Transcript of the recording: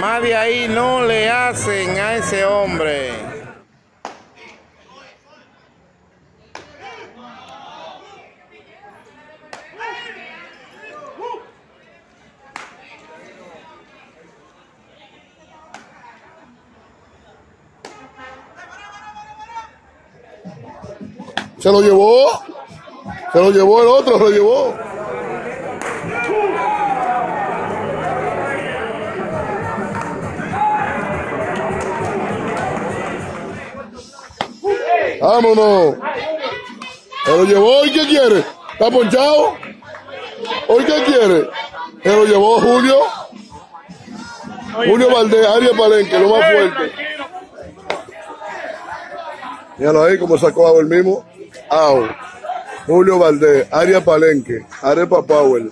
Más de ahí no le hacen a ese hombre. Se lo llevó. Se lo llevó el otro, se lo llevó. Vámonos. Se lo llevó. ¿Y qué quiere? ¿Está ponchado? ¿Hoy qué quiere? Se lo llevó Julio. Julio Valdés, Arias Palenque, lo más fuerte. Míralo ahí como sacó a el mismo. Au. Julio Valdés, Arias Palenque, Arepa Power.